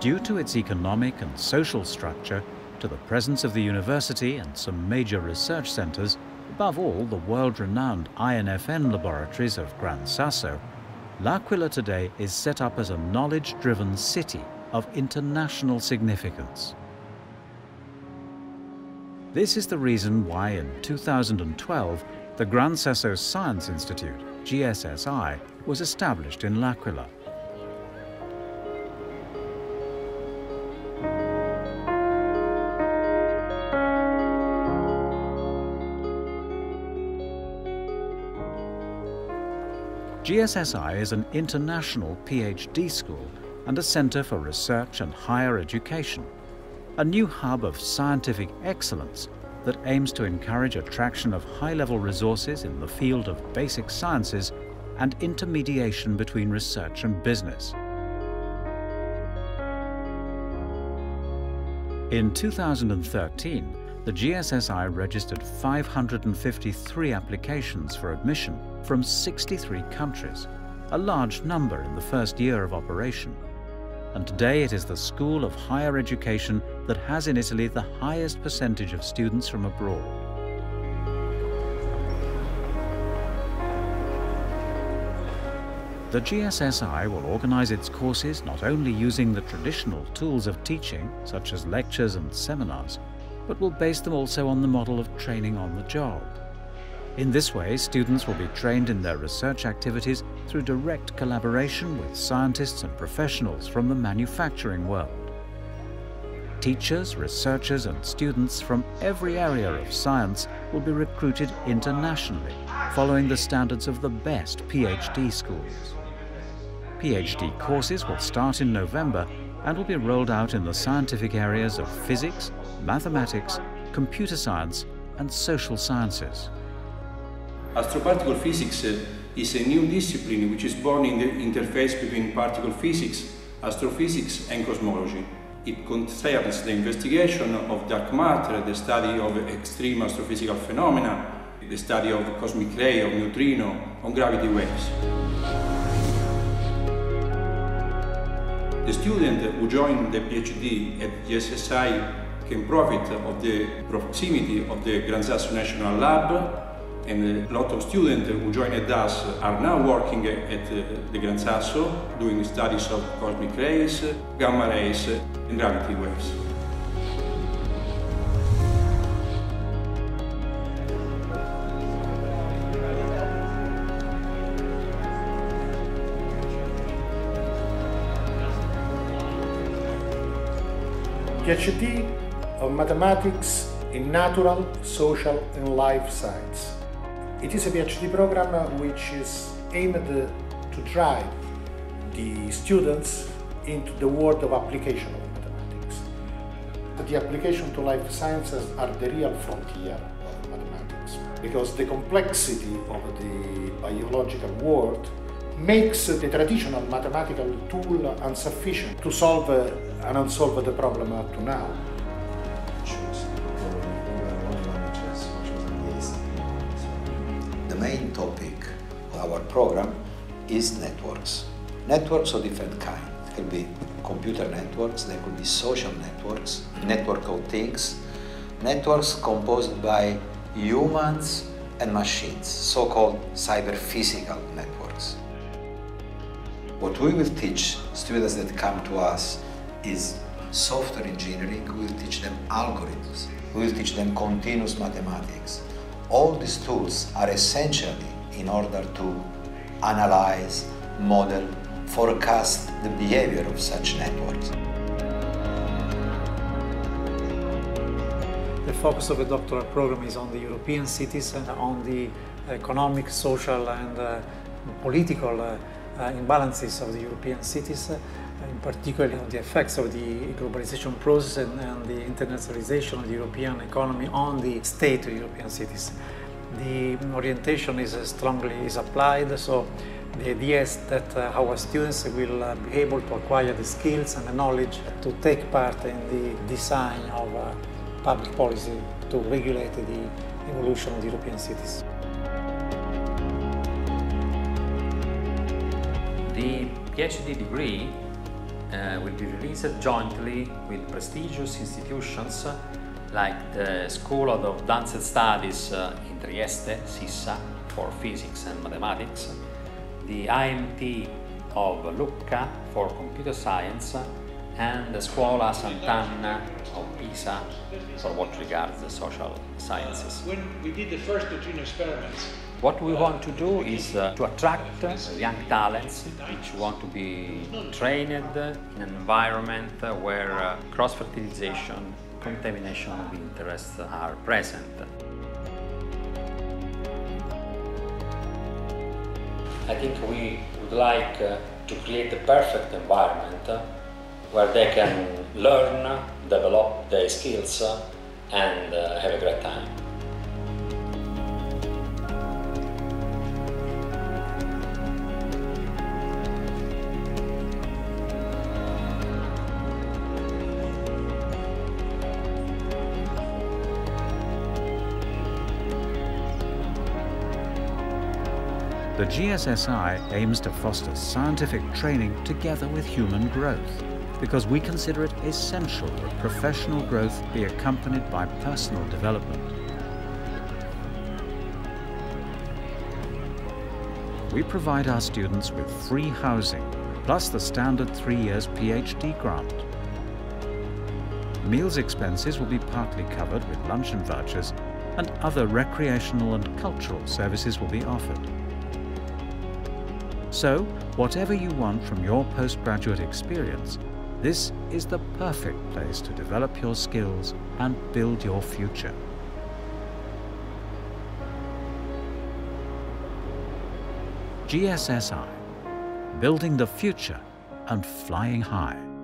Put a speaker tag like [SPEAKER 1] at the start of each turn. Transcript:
[SPEAKER 1] Due to its economic and social structure, to the presence of the university and some major research centres, above all the world-renowned INFN laboratories of Gran Sasso, L'Aquila today is set up as a knowledge-driven city of international significance. This is the reason why in 2012 the Gran Sasso Science Institute, GSSI, was established in L'Aquila. GSSI is an international PhD school and a centre for research and higher education, a new hub of scientific excellence that aims to encourage attraction of high-level resources in the field of basic sciences and intermediation between research and business. In 2013, the GSSI registered 553 applications for admission from 63 countries, a large number in the first year of operation. And today it is the school of higher education that has in Italy the highest percentage of students from abroad. The GSSI will organize its courses not only using the traditional tools of teaching, such as lectures and seminars, but will base them also on the model of training on the job. In this way, students will be trained in their research activities through direct collaboration with scientists and professionals from the manufacturing world. Teachers, researchers and students from every area of science will be recruited internationally, following the standards of the best PhD schools. PhD courses will start in November and will be rolled out in the scientific areas of physics, mathematics, computer science and social sciences.
[SPEAKER 2] Astroparticle physics uh, is a new discipline which is born in the interface between particle physics, astrophysics and cosmology. It concerns the investigation of dark matter, the study of extreme astrophysical phenomena, the study of cosmic ray, of neutrino, on gravity waves. The student who join the PhD at GSSI can profit of the proximity of the Gran Sasso National Lab and a lot of students who joined us are now working at uh, the Gran Sasso doing studies of cosmic rays, gamma rays and gravity waves.
[SPEAKER 3] PhD of Mathematics in Natural, Social and Life Science. It is a PhD program which is aimed to drive the students into the world of application of mathematics. The application to life sciences are the real frontier of mathematics because the complexity of the biological world makes the traditional mathematical tool insufficient to solve uh, an unsolved the problem up to now.
[SPEAKER 4] The main topic of our program is networks. Networks of different kinds. Could be computer networks, there could be social networks, network of things, networks composed by humans and machines, so-called cyber-physical networks. What we will teach students that come to us is software engineering, we will teach them algorithms, we will teach them continuous mathematics. All these tools are essentially in order to analyze, model, forecast the behavior of such networks.
[SPEAKER 5] The focus of the doctoral program is on the European cities and on the economic, social and uh, political uh, imbalances of the European cities, in particular on the effects of the globalization process and, and, the internationalization of the European economy on the state of European cities. The orientation is strongly is applied, so the idea is that uh, our students will uh, be able to acquire the skills and the knowledge to take part in the design of uh, public policy to regulate the evolution of the European cities.
[SPEAKER 6] The PhD degree uh, will be released jointly with prestigious institutions like the School of Advanced Studies uh, in Trieste, SISSA, for physics and mathematics, the IMT of Lucca for computer science, and the Scuola Sant'Anna of Pisa for what regards the social sciences.
[SPEAKER 7] When we did the first neutrino experiments,
[SPEAKER 6] what we want to do is uh, to attract uh, young talents which want to be trained in an environment uh, where uh, cross-fertilization, contamination of interests are present. I think we would like uh, to create the perfect environment uh, where they can learn, develop their skills, and have a great time.
[SPEAKER 1] The GSSI aims to foster scientific training together with human growth because we consider it essential that professional growth be accompanied by personal development. We provide our students with free housing, plus the standard three years PhD grant. Meals expenses will be partly covered with luncheon vouchers and other recreational and cultural services will be offered. So, whatever you want from your postgraduate experience, this is the perfect place to develop your skills and build your future. GSSI, building the future and flying high.